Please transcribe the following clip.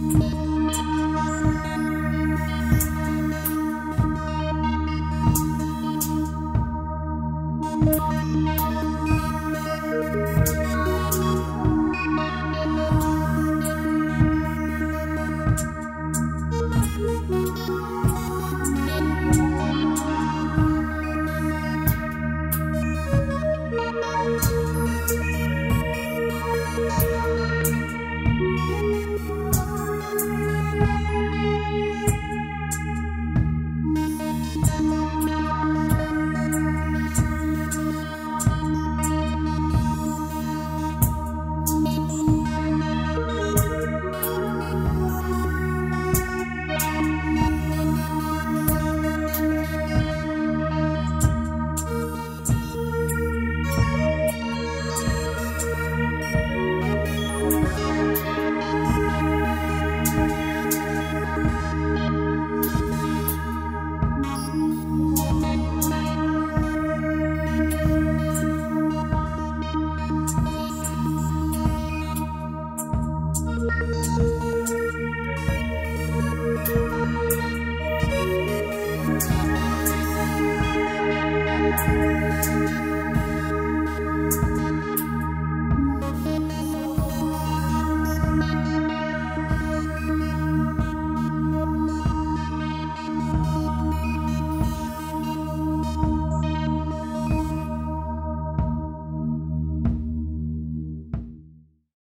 Música Bye.